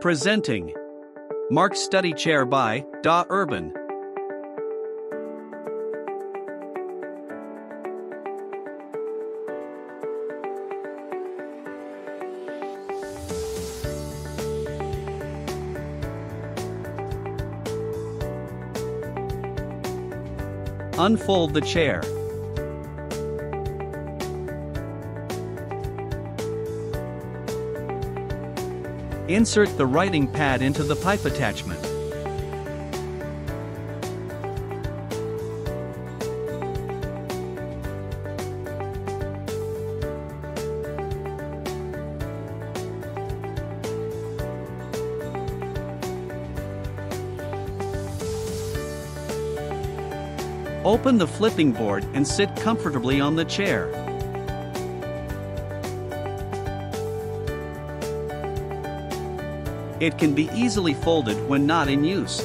Presenting Marx Study Chair by Da Urban. Unfold the chair. Insert the writing pad into the pipe attachment. Open the flipping board and sit comfortably on the chair. It can be easily folded when not in use.